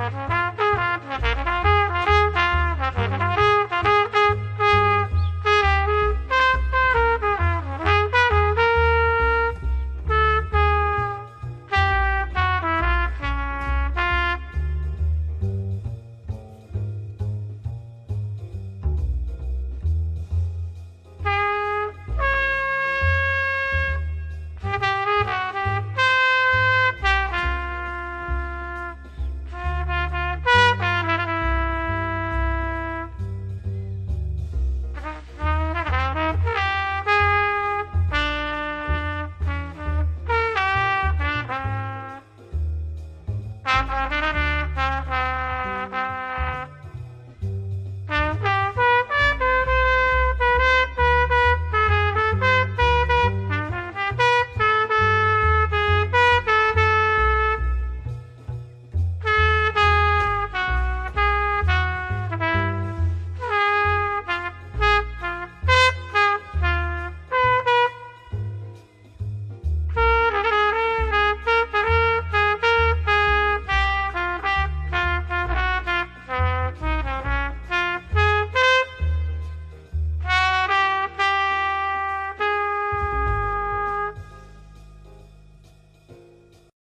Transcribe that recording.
Bye.